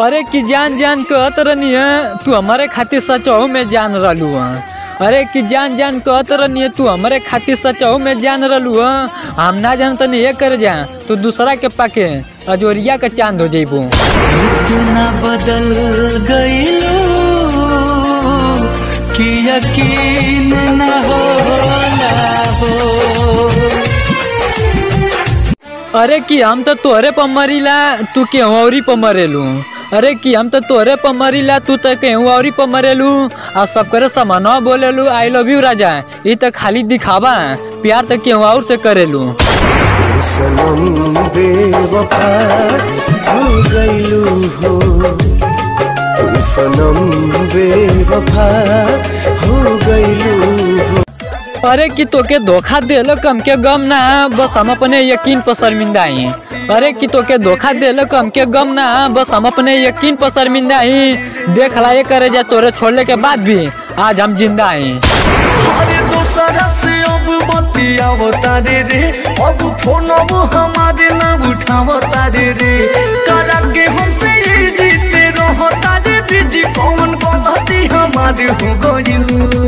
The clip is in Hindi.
अरे कि जान जान कहत रहनी है, तू हमारे खातिर सचहू में जान रहलू है। अरे कि जान जान कहत रहनी है, तू हमारे खातिर सचहू में जान रहलू है। हम ना जान तनी ये कर जा, तू दूसरा के पाके, अजोरिया के चाँद हो जेबू बदल यकीन न हो। अरे कि हम तो तोहरे पर मरीला तू केहू औरी पर मरेलू। अरे कि हम तो तोहरे पर मरीला तू तो केहू औरी पर मरेलू। आ सब करे समानवा बोलेलू आई लव यू राजा। ये तो खाली दिखावा। प्यार तो केहू और से करेलू। सनम बेवफा अरे कि तोके धोखा देलो कम के गम ना, बस हम अपने यकीन पर शर्मिंदा ही। अरे कि तोके धोखा देलो कम के गम ना, बस हम अपने यकीन पर शर्मिंदा ही। देख ला, ये करे जा तोरे छोड़ने के बाद भी आज हम ज़िंदा ही। अरे से अब बतियावो तारे रे। अब फ़ोन अब हमारे ना उठावो तारे रे। करा के हमसे जीते रहो, तारे बिज़ी कौन गलती हमारे हो गइल?